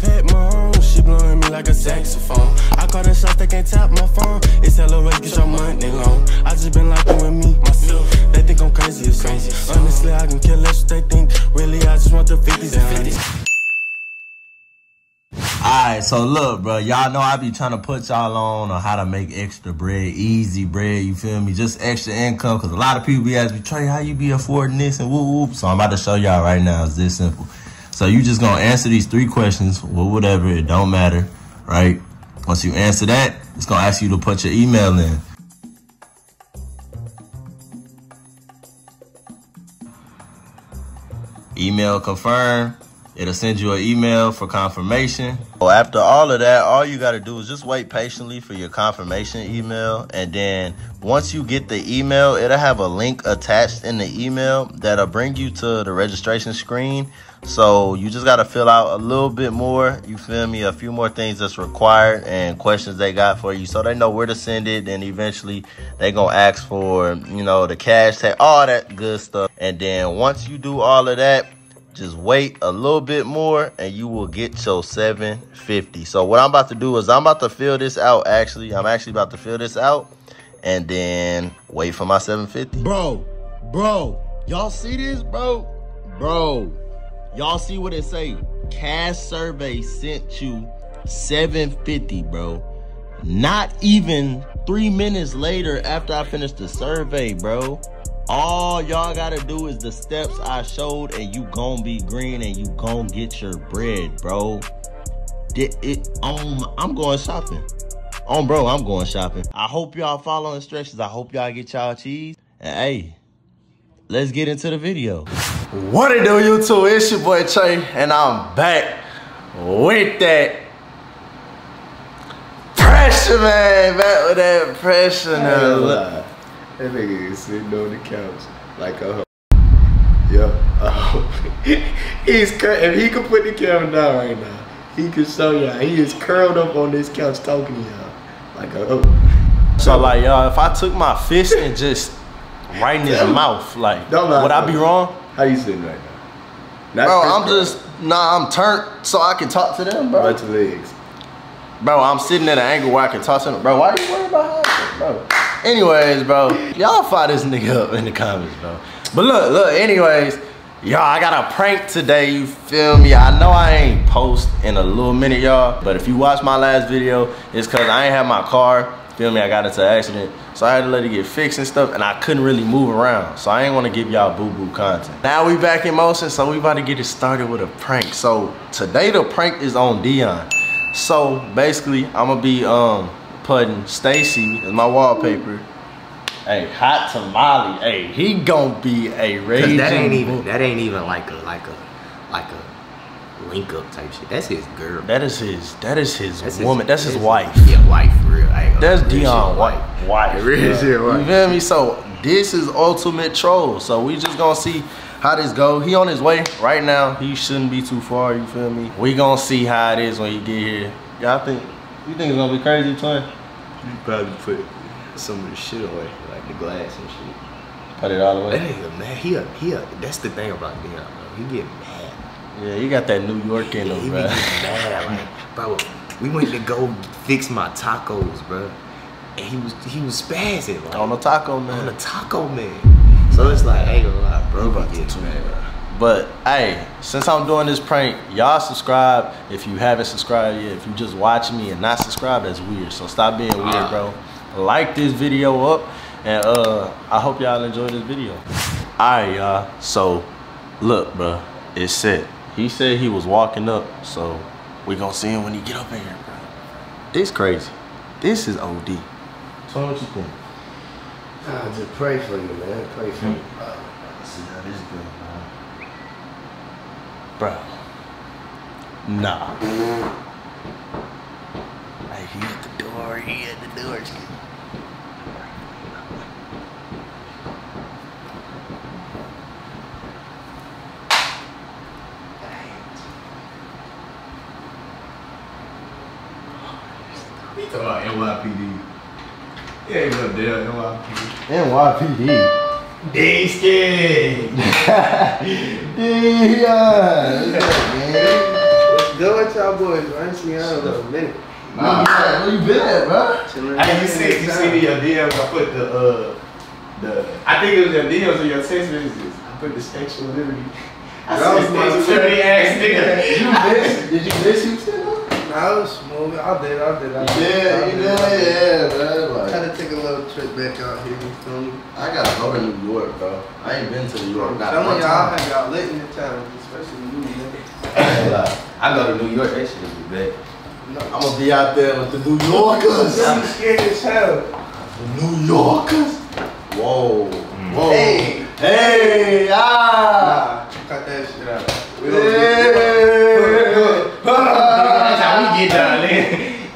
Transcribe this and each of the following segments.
Mahomes. She blowing me like a saxophone. I can't tap my phone. It's get your money long. I just been like with me, myself. They think I'm crazy as crazy. Honestly, I can kill what they think. Really, I just want the 50s and 50s. Alright, so look, bro, y'all know I be trying to put y'all on on how to make extra bread, easy bread, you feel me? Just extra income, because a lot of people be asking me, Trey, how you be affording this and whoop whoop. So I'm about to show y'all right now. It's this simple. So you just gonna answer these three questions, or whatever, it don't matter, right? Once you answer that, it's gonna ask you to put your email in. Email confirm. It'll send you an email for confirmation. Well, after all of that, all you got to do is just wait patiently for your confirmation email. And then once you get the email, it'll have a link attached in the email that'll bring you to the registration screen. So you just got to fill out a little bit more. You feel me? A few more things that's required and questions they got for you. So they know where to send it. And eventually they to ask for, you know, the cash tag, all that good stuff. And then once you do all of that, just wait a little bit more and you will get your 750 so what i'm about to do is i'm about to fill this out actually. I'm actually about to fill this out and then wait for my 750 bro bro y'all see this bro? Bro y'all see what it say? Cash survey sent you 750 bro. Not even three minutes later after i finished the survey bro all y'all gotta do is the steps I showed, and you gon' be green, and you gon' get your bread, bro. It, it, um, I'm going shopping. On, bro, I'm going shopping. I hope y'all follow instructions. I hope y'all get y'all cheese. And hey, let's get into the video. What it do, YouTube? It's your boy Trey, and I'm back with that pressure, man. Back with that pressure now. That nigga is sitting on the couch like a Yep. Oh. He's if he could put the camera down right now, he could show y'all. He is curled up on this couch talking to y'all like a So like y'all, if I took my fist and just right in his mouth, like would I be wrong? How you sitting right now? Not bro, I'm just nah, I'm turned so I can talk to them, bro. Bunch of legs. Bro, I'm sitting at an angle where I can talk to them. Bro, why are you worried about how bro? Anyways, bro, y'all fire this nigga up in the comments, bro. But look, look, anyways, y'all, I got a prank today, you feel me? I know I ain't post in a little minute, y'all, but if you watch my last video, it's cause I ain't have my car, feel me? I got into an accident, so I had to let it get fixed and stuff, and I couldn't really move around, so I ain't wanna give y'all boo-boo content. Now we back in motion, so we about to get it started with a prank. So today the prank is on Dion. So basically, I'm gonna be um putting Stacey as my wallpaper. Hey, hot tamale. Hey, he gonna be a raging. That ain't even. That ain't even like a like a like a link up type shit. That's his girl. That is his. That is his that's woman. His, that's his wife. Yeah, wife for real. That's Dion White. Wife. Real shit, wife. You feel me? So this is ultimate troll. So we just gonna see how this go. He on his way right now. He shouldn't be too far. You feel me? We gonna see how it is when he get here. Y'all think? You think it's gonna be crazy, twin? You probably put some of the shit away, like the glass and shit. Put it all away. That nigga, man, he a, he a, that's the thing about Dion, bro. He get mad. Yeah, you got that New York in him, he bro. He mad, like, bro. We went to go fix my tacos, bro, and he was he was spazzing like, on the taco man. On the taco man. So it's like, ain't gonna lie, bro. About to mad. But hey, since I'm doing this prank, y'all subscribe if you haven't subscribed yet. If you just watching me and not subscribed, that's weird. So stop being weird, bro. Like this video up, and uh, I hope y'all enjoy this video. All right, y'all. So look, bro, it's set. He said he was walking up, so we gonna see him when he get up in here, bro. This crazy. This is OD. Tell me what you think. I just pray for you, man. Pray for you. See how this go, man. Bro. Nah. Hey, he at the door. He at the door. He talking about NYPD. He ain't no damn NYPD. NYPD. D-Skin. Dion. What's good with y'all? Cowboys. I ain't seen y'all in a minute. Nah, where you been at, bro? Chilling Hey, you see, you see in your DMs, I put the, uh, the, I think it was your DMs or your text messages. I put the Statue of Liberty. I That was said, my- Statue of Liberty ass nigga. You miss? Did you miss Houston? Though? Nah, I was smooth. I did, I did. I did. Yeah, I you did, did, I did. yeah, man. I Like, had to take a little trip back out here. You feel me? I gotta go to New York, bro. I ain't been to New York. Not Some one of y'all time. have got lit in the town, especially you, nigga. ain't gonna. I go to New York, that shit is bad. No. I'm gonna be out there with the New Yorkers. I'm scared as hell. The New Yorkers. Whoa. Whoa. Hey. Hey. Ah. Nah, cut that shit out. We Hey. That's how we get down there.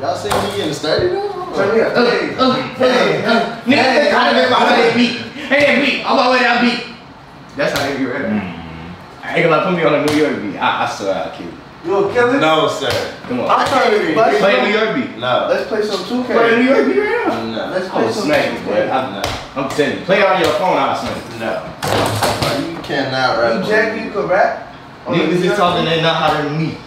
Y'all see me in the stadium? Turn me up. Uh, hey. Uh, uh, hey, nigga, how they my way beat? Hey, beat. I'm my way down beat. That's how they get ready. I ain't gonna put me on a New York beat. I, I swear I'll kill you. You a killer? No, sir. Come on. I'm trying to Play play New York beat. No. Let's play some 2K. Play a New York beat right now. No. Let's I play will some smack you, 2K. boy. I, No. I'm telling you. Play it on your phone, I'll smack you. No. You cannot rap. You Jack, you could rap. Niggas is talking they not hotter than me.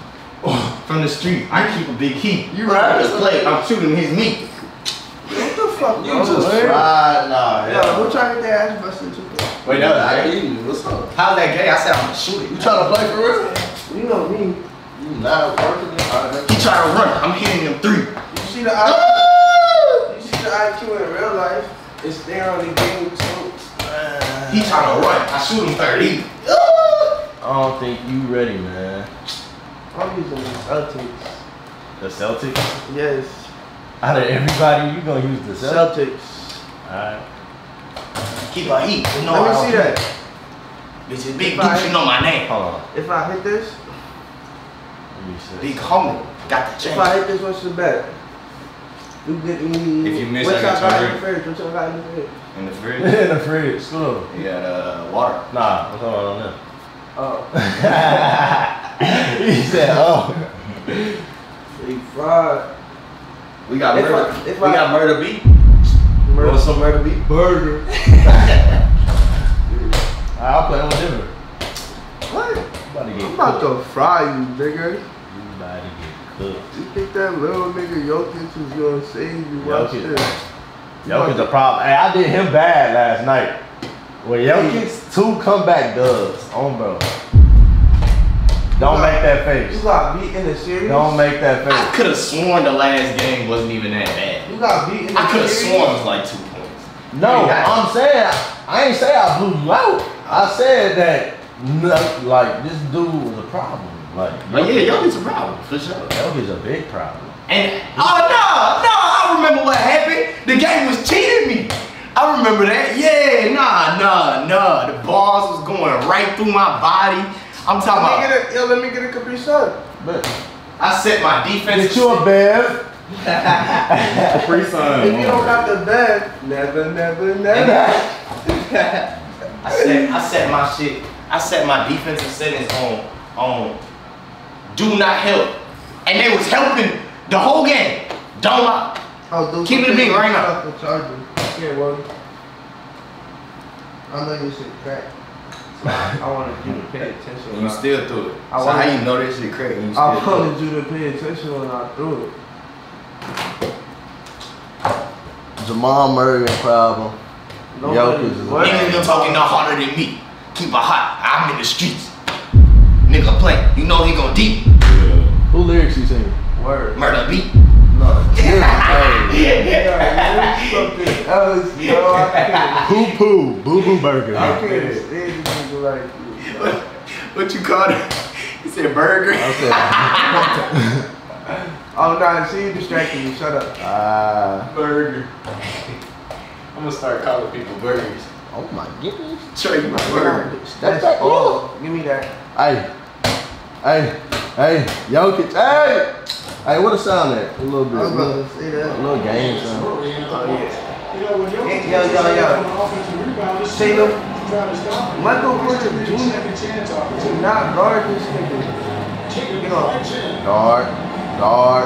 From the street. I keep a big heat. You right. Just play. I'm shooting his meat. What the fuck, You bro? just Where- fried. Nah. Yo, who trying to get their ass busted 2K? Wait, that I gay. hear you. What's up? How's that gay? I said I'm gonna shoot it. You trying to play for real? You know me. You not working? Alright, He tried to run. I'm hitting him three. You see the IQ? You see the IQ in real life? It's there on the game too. He trying to run. I shoot him 30. I don't think you ready, man. I'm using the Celtics. The Celtics? Yes. Out of everybody, you gonna use the Celtics? Celtics. Alright. Keep a heat. You know Let me see play. that. Bitch, it's big Right. You know my name. Hold on. If I hit this, Let me see. Big homie. Got the if I hit this, what's the bet? You get me. If you miss, what I y'all got got in the fridge? What y'all got in the fridge? In the fridge. In the fridge. Slow. You got uh, water. Nah, I'm talking about on them. Oh, he said, oh. big fried." We got If murder. I- we I- got murder beat. Murder. Want some murder beat? Burger. I'll play on Denver. What? About I'm about cooked. to fry you, nigga. You about to get cooked. You think that little nigga Jokic is gonna save you? Watch Jokic. this. Jokic the problem. Hey, I did him bad last night. Well, Jokic two comeback dubs on bro. Don't make that face. You got beat in the series. Don't make that face. I could have sworn the last game wasn't even that bad. You got beat in the series. I could have sworn it was like two points. No, I'm saying I ain't say I blew you out. I said that like this dude was a problem. Like But yeah, Jokic's a problem for sure. Jokic's a big problem. And oh no, no, I remember what happened. The game was cheating me. I remember that. Yeah, nah, nah, nah. The balls was going right through my body. I'm talking Let about. get a, yo, let me get a Capri Sun. But I set my defense. get you a Bev. free If you don't got the bed, never, never, never. I set I set my shit. I set my defensive settings on on do not help, and they was helping the whole game. Don't lie. Oh, Keep it a beat right now. The charger. Yeah, well. I know you said crack. So I, I wanted you to pay attention. when You I- still threw it. I so wanna- how you know that shit crazy? and You I still threw it? wanted you to pay attention when I threw it. Jamal Murray problem. Nobody- Jokic is a- what? Niggas been talking no harder than me. Keep it hot. I'm in the streets. Nigga play. You know he gon' deep. Who lyrics you singing? Word. Murder beat. No. Hey. Yeah, something else, yo. I. Poo poo. Boo boo burger. I can't stand nigga like you. What you called it? He said burger. I said, Oh, nah, see, you distracted me. Shut up. ah. Burger. I'm gonna start calling people burgers. oh my goodness. Trey, you my burger. That's that all. Give me that. Hey. Hey. Hey. Jokic. Hey. Hey, what a sound at? A little bit. I was A about little, to say a that. little game sound. Oh, yeah. Yo, yo, yo. Tatum, Michael Porter Jr. to not guard this nigga. You know, Guard. Guard.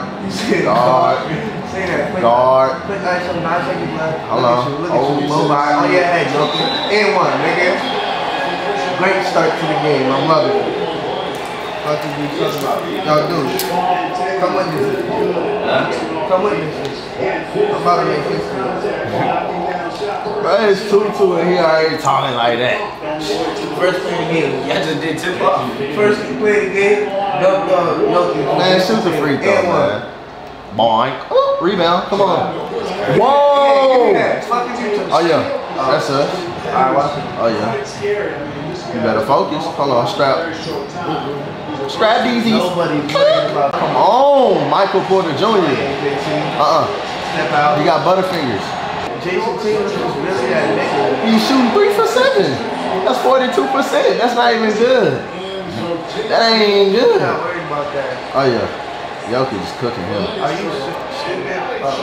Guard. say that. Quick, Guard. Quick action, nine seconds left. Hold look on. at you, look at Oh, oh you. Mobile on your head, Joker. And one, nigga. Great start to the game. I love it. Fuck is you talking about? Y'all do. Come with this. Come this. I'm about to make history. Bro, it's Tutu and he already talking like that. First play the game. Y'all just did tip off. First you play the game, no, no, no. Man, shoot the free throw, man. Boink. Rebound, come on. Whoa! fuck is you talking Oh yeah, that's us. Alright, watch it. Oh yeah. You better focus. Hold on, strap. Strap these. Nobody Come on, Michael Porter Jr. Uh-uh. step out. You got butterfingers. Jayson Tatum is really that nigga. He's shooting three for seven. That's 42%. That's not even good. That ain't I'm good. not worried about that. Oh yeah. Jokic is cooking him. Are you? Oh.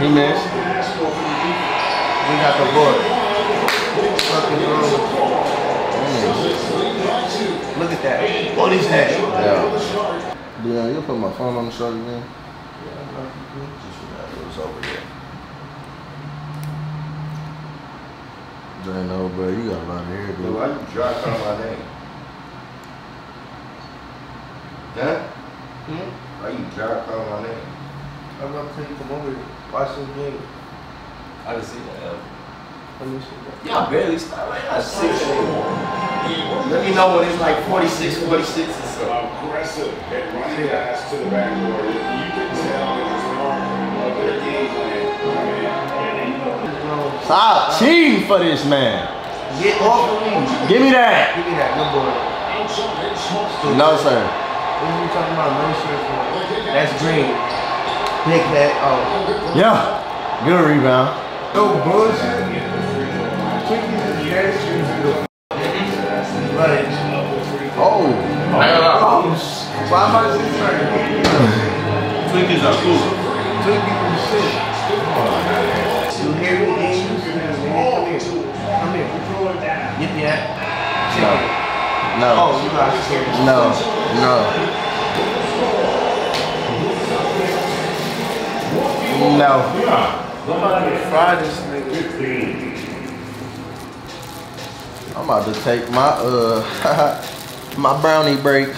He missed. We got the board. Fucking. Look at that. What is that? Yeah. Yeah, you put my phone on the shoulder again. It was over there. Dang, no, bro, you got a lot of hair, dude. Why you dry calling my name? Huh? Hmm? Why you dry calling my name? I'm gonna tell you come over here. Watch this game. I didn't see that. Y'all barely start like y'all six. Let me know when it's like 46, 46 or so. aggressive at running guys to the backboard. You can tell it was part of their game plan. Stop cheating for this man. Get off of me. Give me that. Give me that. Good boy. No, sir. What are you talking about? No shirt for? That's green. Big that. Oh. Yeah. Good rebound. No bullshit. Twinkies nasty. Like, Oh. oh, why am I? Twinkies are cool. Twinkies is shit. You hear me? Come here. Come here. Get me that. Chicken. No. Oh, you. No. No. No. Fry this nigga. I'm about to take my uh my brownie break.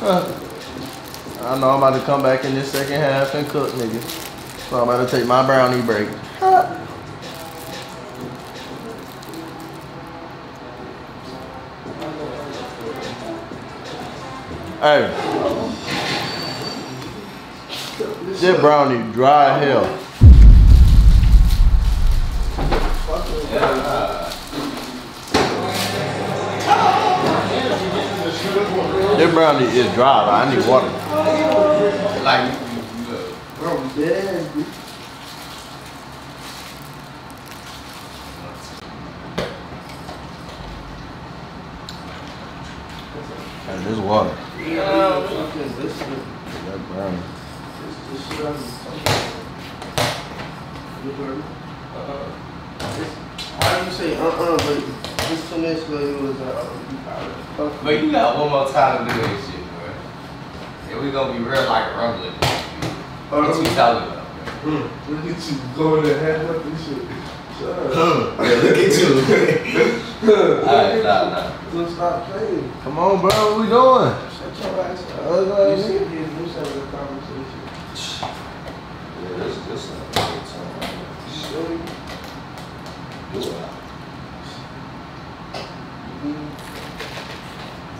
I know I'm about to come back in this second half and cook, nigga. So I'm about to take my brownie break. hey. This brownie dry hell. This brownie is dry. Like, I need water. Like, uh, Bro, dead. And this water. Yeah, fucking listen. That brownie. This, this shit I'm You heard me? Uh-uh. This- Why do you say uh-uh, but this two minutes ago you was uh, but you got one more time to do this shit, bro. And we gonna be real like rumbling. What you talking about? Look at you going to head up this shit. Shut up. Yeah, look at you. Alright, nah, nah. Stop playing. Come on, bro. What we doing? Shut your ass up. Uh, You see if you do something in the conversation. Yeah, this, this is a good time you. Do it.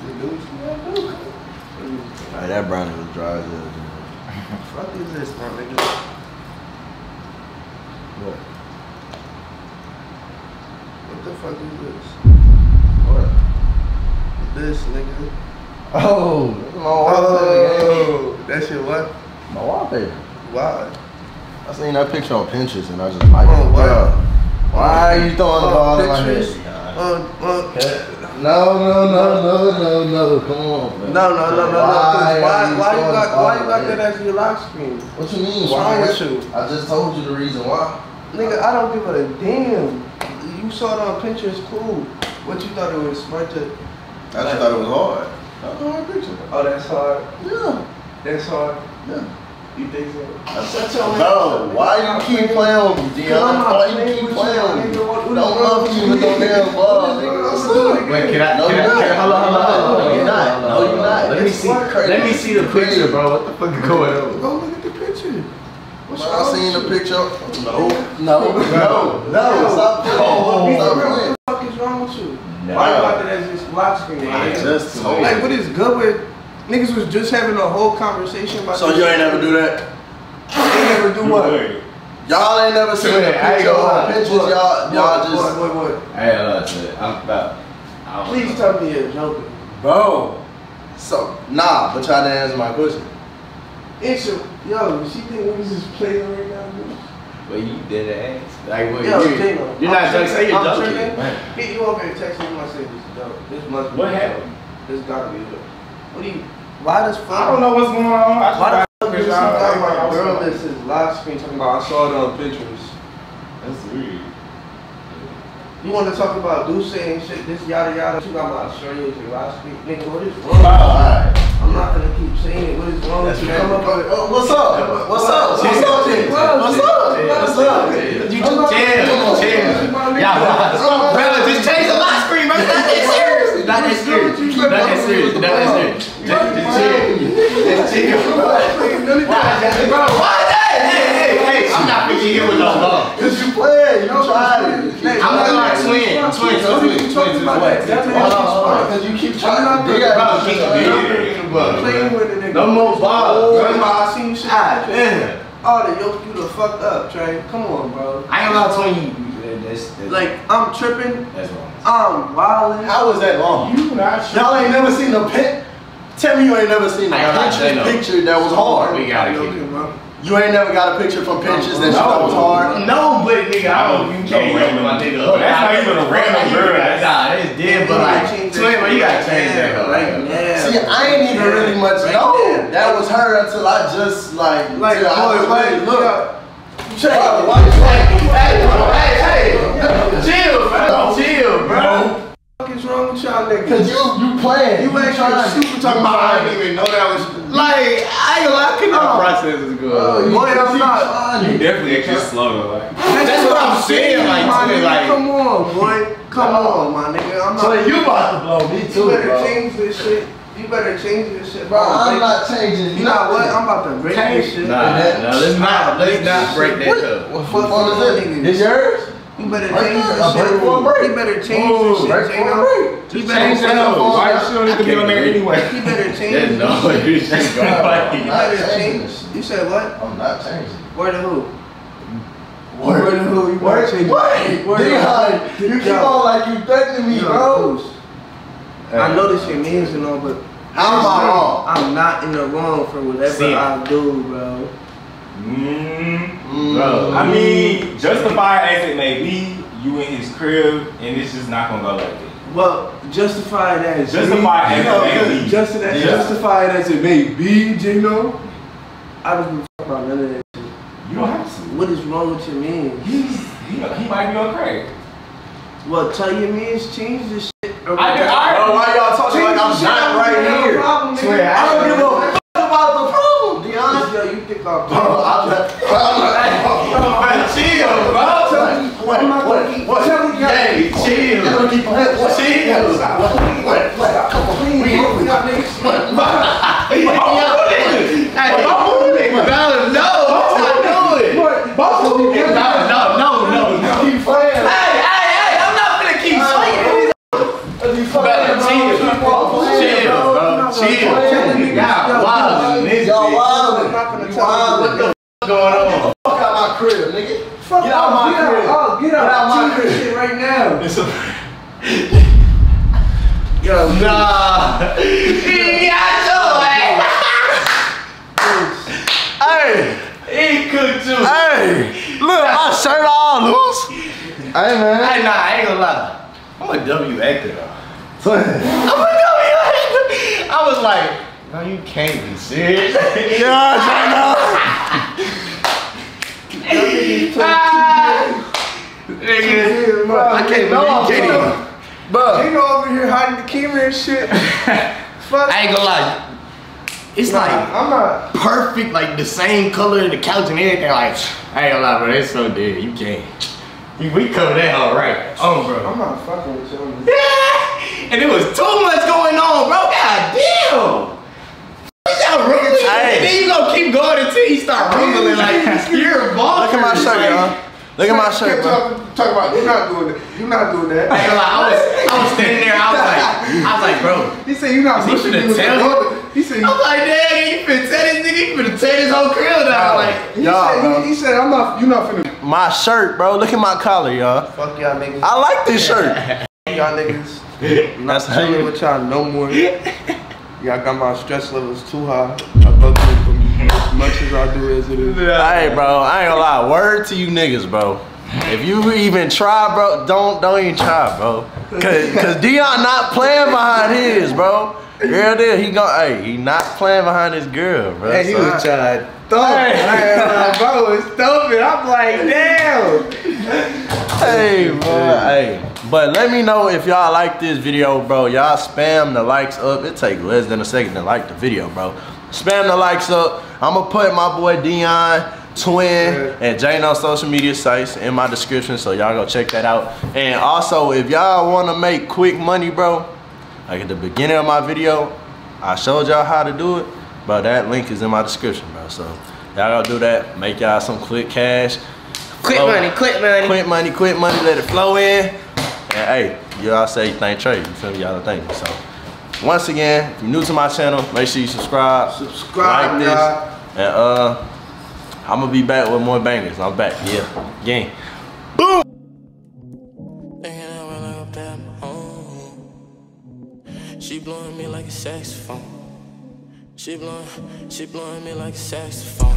You do what you gotta Hey, that brownie was dry as hell. Fuck is this, my nigga? What? What the fuck is this? What? This nigga. Oh, that's my wallpaper. Oh, that shit what? My wallpaper. Why? I seen that picture on Pinterest and I just like Oh, wow. Why are you throwing the ball in my head? Uh, uh, No, no, no, no, no, no. Come on. man. no, no, no, no, no. Why Why, why, you got, why you got that as your lock screen? What you mean? Wrong with you? I just told you the reason why. Nigga, I don't give a damn. You saw it on Pinterest, cool. What you thought it was smart to? I just thought it was hard. That's a hard picture. Oh, that's hard. Yeah, That's hard. yeah. You think so? Bro, why you keep playing with me, Dion? Why you keep playing with me? Don't love you with no damn ball, nigga. Wait, can I? No, can I? not. Can I hold on, hold on, hold on. No, you're not. No, you're not. Let me see. crazy. Let me see the picture, bro. What the fuck is going on? Go look at the picture. What's I seen the with you? picture. No, no, no, no. Stop playing. Oh, Stop playing. What the fuck is wrong with you? No. Why you about that as this lock screen? I just told Like, what is good with niggas was just having a whole conversation about. So you ain't never do that? They never do what? Y'all ain't never seen the Wait, picture gonna or pictures. What? Y'all, y'all What? just. What? What? what? Hey, uh, I'm about. I don't Please know. tell me you're joking. Bro. So, nah, but y'all didn't answer my question. Answer, yo, she think niggas is playing right now. dude? But you did an ass. Like, what Yo, you? J-Lo, You're I'm not joking. Say you're joking. Hit you over and text me when I say this is dope. This must be What happened? This gotta be dope. What do you? Why does fuck? I don't know what's going on. I Why the fuck talking about girl that says live screen talking about I saw it on Pinterest? That's weird. You want to talk about Duce and shit, this yada yada. You got my Australians and live screen. Nigga, what is wrong? Alright. I'm not gonna keep saying it. What is wrong with you? Come up with Oh, what's up? What's up? What's up? What's up? What's up? You just chill, chill. Y'all, brother, just change the lock screen. It's not that serious. Not that serious. Not that serious. Not that serious. Just, just chill. Just chill. Bro, why that? Hey, hey, hey. I'm not picking here with no love. Cause you playing, you tried it. I'm not like twin. Twin, twin, twin, twin, twin. What? Hold on, hold on, cause you keep trying to dig out. Bro, keep it. Playing with nigga. No more balls. Remember, I seen you shit. Ah, damn. Oh, they yoked you the fuck up, Trey. Come on, bro. I ain't lie to you. That's, that's, Like, I'm tripping. that's wrong. I'm wildin'. How is that long? You not sure. Y'all ain't never seen a pic. Tell me you ain't never seen a I ain't gonna lie, Pinterest J-Lo. picture that was hard. We gotta keep it. bro. You ain't never got a picture from Pinterest that you thought was hard. No, but nigga, I don't. You can't random- random my nigga. Oh, that's not even a random girl. That's- Nah, it's dead, but like, twin, but you gotta change that. hoe. Right now. See, I ain't even really much Right know that was her until I just like, Like, boy, just like, really look. look. Check out, why you Hey, bro, hey, hey, chill, bro, chill, bro. What is wrong with y'all niggas? Cause you, you playing. You ain't trying. super talking about. I didn't even know that was like I ain't gonna lie, I couldn't oh. No. process is good. Oh, Boy, I'm not. You definitely extra slow though. Like, That's what I'm saying, like, my nigga, like- come on, boy. Come on, my nigga. I'm not. So not. you about to blow me too, You better bro. change this shit. You better change this shit, Bro, I'm break- not changing. You know what? I'm about to break this shit. Nah, no, let's not, let's not break that up. What phone is it? Is yours? You better change there, this a break shit. break. You better change Ooh, shit, break for a J-Lo. break. You change better that up. phone. Why she don't need to be on there anyway? You better change There's this no you should go I'm You not better changing change. this shit. You said what? I'm not changing. Where to who? Word. Where to who? You Word. better change. Wait, Where to Dion, who? you keep on like you threatening me, bro. I know this shit means and all, but How am I wrong? I'm not in the wrong for whatever I do, bro. Mm, Bro, I mean, justify as it may be, you in his crib, and it's just not gonna go like that. Well, justify it as Justify as it may be. Just, Yeah. Justify it as it may be, J-Lo. I don't give a fuck about none of that shit. You don't have to. What is wrong with your man? He's, he, he might be on crack. Well, tell your mans change this shit. or- I- I- Bro, why y'all talking like I'm not right have a here? problem, I don't give a fuck about the problem, You think I'm Bro, I'm not. Man, chill, bro. What? What? What? Me, Hey, chill. What? What? Chill. What? What? Come on, please. Hey, I'm moving. No, no, what you doing? No, no, no, no, no. Keep playing. Hey, hey, hey, I'm not gonna keep swinging. Keep Better chill. Chill, bro. Chill. Y'all wild, nigga. Y'all I'm wildin'. not gonna You tell wildin'. you. What the f going on? Fuck out my crib, nigga. Fuck Get out my get crib. Out, oh, get out. Get out my Change this crib. shit right now. It's a Yo, nah. He got your Hey, he cooked you. Hey, look, my shirt all loose. Hey, man. Hey, nah, I ain't gonna lie. I'm a W actor though. I'm a W actor. I was like, no, you can't be serious. yeah, I know. Ah, Nigga, I can't believe you can't even. Bro, you know over here hiding the camera and shit. Fuck. I ain't gonna lie. It's Nah, like I'm not. perfect, like the same color of the couch and everything. Like, I ain't gonna lie, bro, it's so dead. You can't. We- We covered that all right. Oh, bro. I'm not fucking with you. Yeah. And there was too much going on, bro. God damn. You got rumbling, Hey. then you gonna keep going until you start rumbling like you're a boss. Look at my shirt, y'all. Look at my shirt, Kept bro. talking, talking about you're not doing that. You're not doing that. I ain't gonna I was, I was standing there. I was like, I was like, bro. He said you're not He pushing finna me the you? Other- He said. I was like, dang, you finna tell this nigga, you finna tear this whole crib down. Like, He Y'all, said, bro. he, he said, I'm not, you not finna. My shirt, bro. Look at my collar, y'all. Fuck y'all niggas. I like this shirt. y'all niggas. I'm not That's chilling you- with y'all no more. Y'all got my stress levels too high. I fuck with them as much as I do as it is. Hey, bro. I ain't gonna lie. Word to you niggas, bro. If you even try, bro, don't don't even try, bro. Cause, Cause Dion not playing behind his, bro. Real deal. He gon' hey, he not playing behind his girl, bro. Hey, he So- was trying to. I ain't bro, it's stupid. I'm like, damn. Hey, bro. Hey. But let me know if y'all like this video, bro. Y'all spam the likes up. It take less than a second to like the video, bro. Spam the likes up. I'ma put my boy Dion, Twin, and Jane on social media sites in my description, so y'all go check that out. And also, if y'all wanna make quick money, bro, like at the beginning of my video, I showed y'all how to do it, but that link is in my description, bro. So y'all gotta do that. Make y'all some quick cash. Quick Flow- money, quick money. Quick money, quit money, let it flow in. And hey, y'all say thank Trey. You feel me? Y'all thank me. So once again, if you're new to my channel, make sure you subscribe. Subscribe, like this. And uh I'm gonna be back with more bangers. I'm back. Yeah. Gang. Thinking She blowing, me like a saxophone.